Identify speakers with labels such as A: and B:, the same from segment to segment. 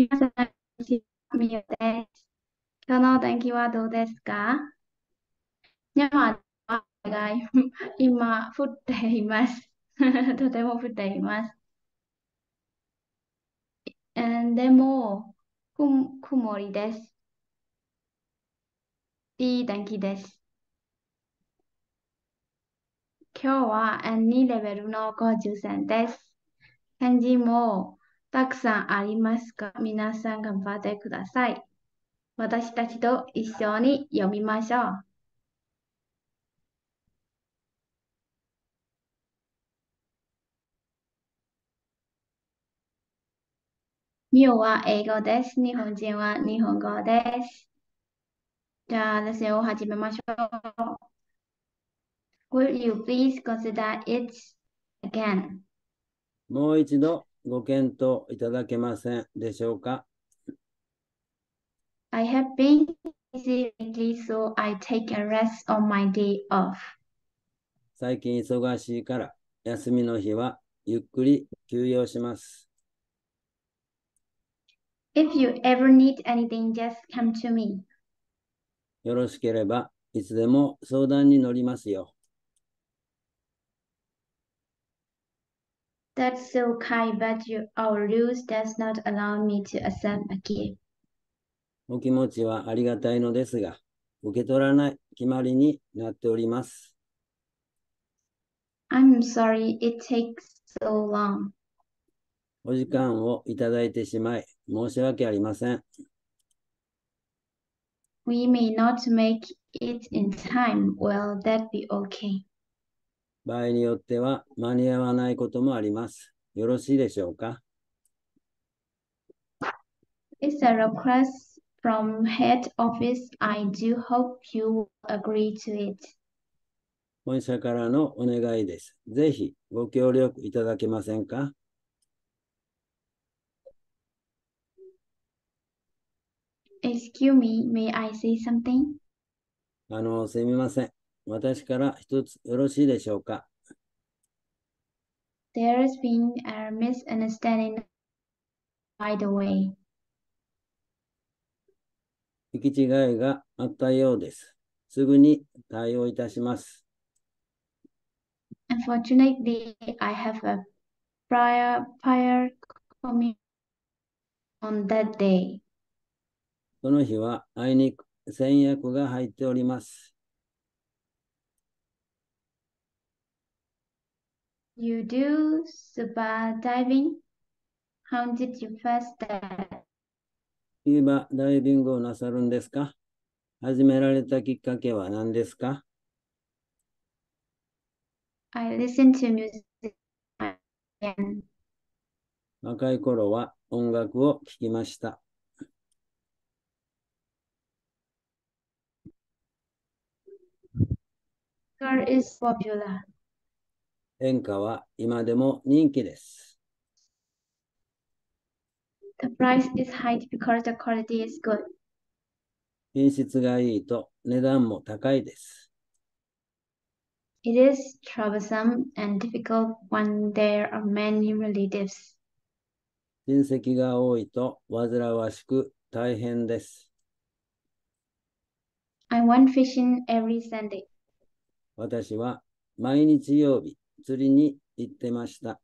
A: 皆さん、みゆです。今日のお天気は。どうですか日本は。が今降っています。とても降っています。えでも、く曇りです。いい天気です。今日は。2レベルの50戦です。漢字もたくさんありますが、皆さん頑張ってください。私たちと一緒に読みましょう。ミオは英語です。日本人は日本語です。じゃあ、レッスンを始めましょう。Will you please consider it again?
B: もう一度ご検討いただけませんでしょうか
A: I have been busy lately, so I take a rest on my day off.
B: 最近忙しいから休みの日はゆっくり休養します。
A: If you ever need anything, just come to me.
B: よろしければいつでも相談に乗りますよ。
A: That's so kind, but you, our rules does not allow me to accept a gift.
B: お気持ちはありがたいのですが、受け取らない決まりになっております。
A: I'm sorry it takes so long.
B: お時間をいただいてしまい申し訳ありません。
A: We may not make it in time. Will that be okay?
B: 場合によっては間に合わないこともあります。よろしいでしょうか
A: ？It's a request from head office. I do hope you agree to it.
B: 本社からのお願いです。ぜひご協力いただけませんか
A: ？Excuse me, may I say something?
B: あの、すみません。私から一つよろしいでしょうか？
A: There's been a misunderstanding, by the way.
B: 行き違いがあったようです。すぐに対応いたします。
A: Unfortunately, I have a prior prior commitment on that day.
B: その日はあいにく先約が入っております。
A: You do scuba diving? How did you first start?
B: スキューバダイビングをなさるんですか始められたきっかけは何ですか
A: I listen to music
B: 若い頃は音楽を聴きました。
A: girl is popular.
B: 演歌は今でも人気です。
A: The price is high because the quality is good.
B: 品質がいいと値段も高いです。
A: It is troublesome and difficult when there are many relatives.
B: 親戚が多いと煩わしく大変です。
A: I went fishing every Sunday.
B: 私は毎日曜日釣りに行ってました。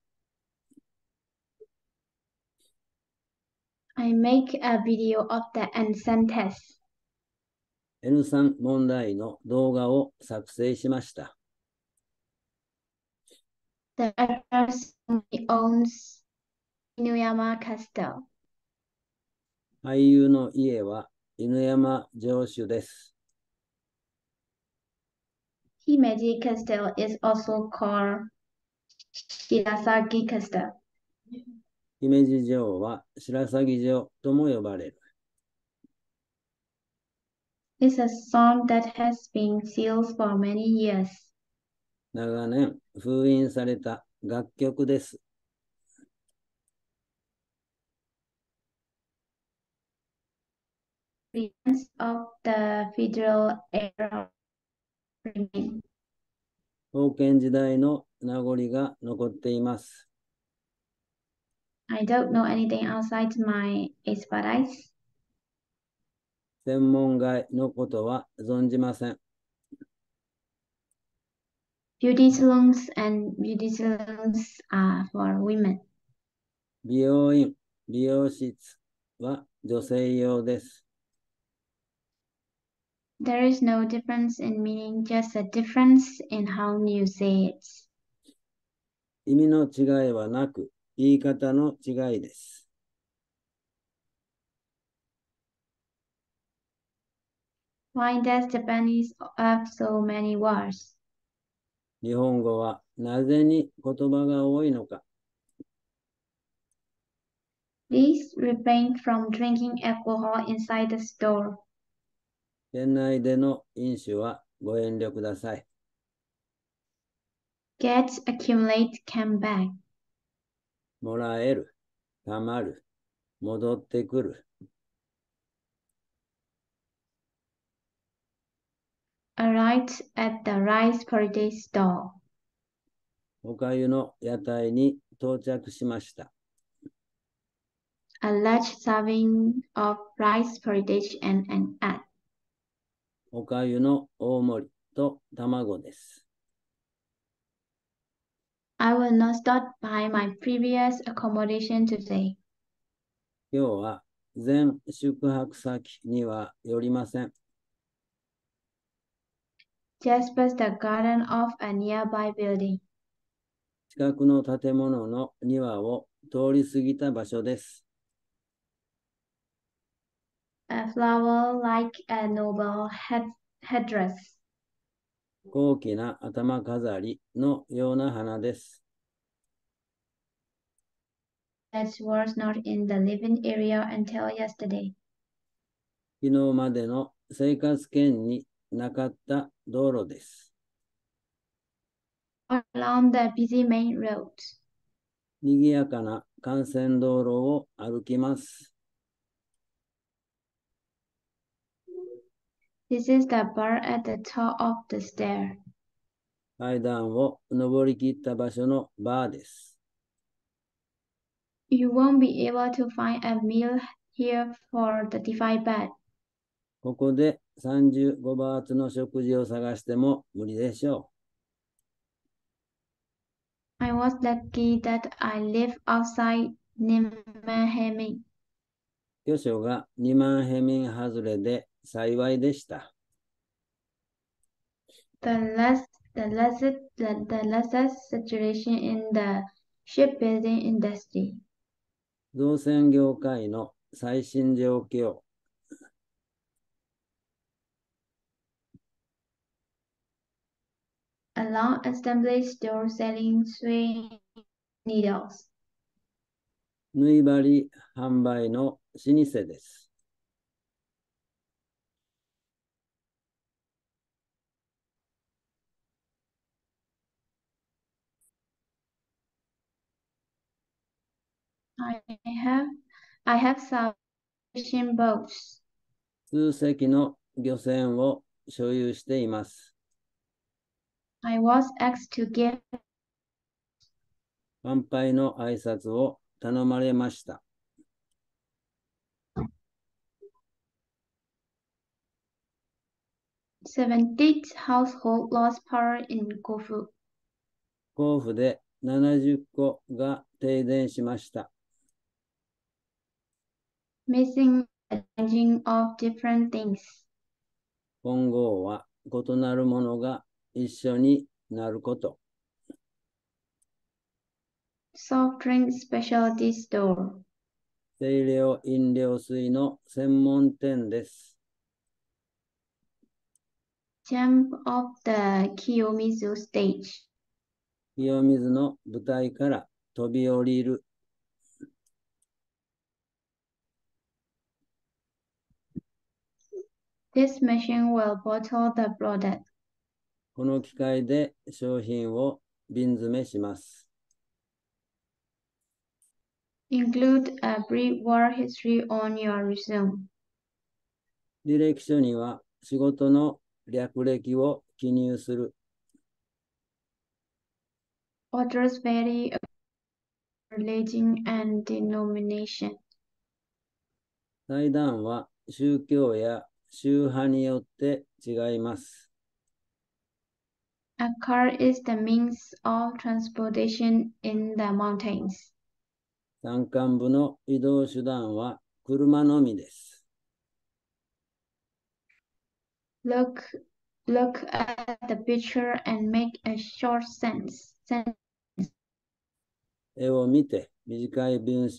A: I make a video of the N-SAN test.
B: N3 問題の動画を作成しました。
A: The address owns Inuyama Castle.
B: 俳優の家は犬山城主です。
A: Himeji Castle is also called Shirasagi Castle.
B: 姫路城は白鷺城とも呼ばれる。
A: It's a song that has been sealed for many years.
B: 長年封印された楽曲です。
A: Remains of the feudal era remain.
B: 封建時代の名残が残っています。
A: I don't know anything outside my expertise.
B: 専門外のことは存じません。
A: Beauty salons and beauty salons are for women.
B: 美容院、美容室は女性用です。
A: There is no difference in meaning, just a difference in how you say it.
B: 意味の違いはなく、言い方の違いです。
A: Why does Japanese have so many words?
B: 日本語はなぜに言葉が多いのか。
A: Please refrain from drinking alcohol inside the store.
B: 店内での飲酒はご遠慮ください。
A: Get accumulate come back.
B: もらえる、たまる、戻ってくる。
A: Arrived at the rice party store.
B: おかゆの屋台に到着しました。
A: A large serving of rice porridge and an egg.
B: おかゆの大盛りと卵です。
A: I will not stop by my previous accommodation today.
B: 今日は全宿泊先には寄りません。
A: Just past the garden of a nearby building.
B: 近くの建物の庭を通り過ぎた場所です。
A: A flower like a noble head headdress.
B: 高貴な頭飾りのような花です。
A: that was not in the living area until yesterday.
B: 昨日までの生活圏になかった道路です。
A: Along the busy main road,
B: 賑やかな幹線道路を歩きます。
A: This is the bar at the top of the stair.
B: 階段を登り切った場所のバーです。
A: You won't be able to find a meal here for 35 baht.
B: ここで35バーツの食事を探しても無理でしょ
A: I was lucky that I live outside Nimahemi.
B: う。巨所が2万ヘミン外れで幸いでした。
A: The less the less the, the lesser saturation in the shipbuilding industry.
B: 造船業界の最新状況。
A: A long assembly store selling sewing needles.
B: 縫い針販売の老舗です。
A: I have I have some fishing boats.
B: 数隻の漁船を所有しています。
A: I was asked to give
B: 乾杯の挨拶を頼まれました。
A: 70 household lost power in Kofu.
B: 甲府で70戸が停電しました。
A: Missing changing of different things.
B: 今後は異なるものが一緒になること。
A: Soft drink specialty store.
B: 清涼飲料水の専門店です。
A: Jump off the Kiyomizu stage.
B: 清水の舞台から飛び降りる。
A: This machine will bottle the product.
B: この機械で商品を瓶詰めします。
A: Include a brief war history on your resume.
B: 履歴書には仕事の略歴を記入する。
A: Authors vary religion and denomination.
B: 祭壇は宗教や宗派によって違います。
A: A car is the means of transportation in the mountains.
B: 山間部の移動手段は車のみです。
A: Look, look at the picture and make a short sentence. Sen-
B: 絵を見て短い文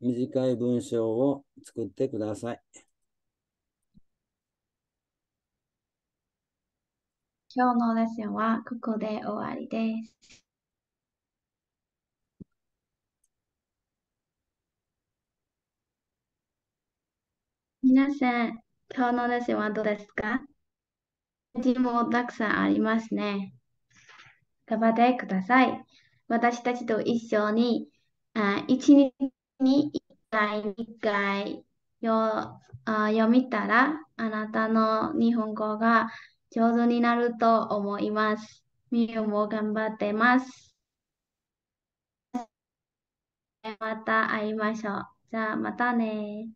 B: 短い文章を作ってください。
A: 今日のレッスンはここで終わりです。皆さん、今日のレッスンはどうですか？字もたくさんありますね。頑張ってください。私たちと一緒に、あ一日に一回、二回よあ読みたら、あなたの日本語が上手になると思います。みゆも頑張ってます。また会いましょう。じゃあまたね。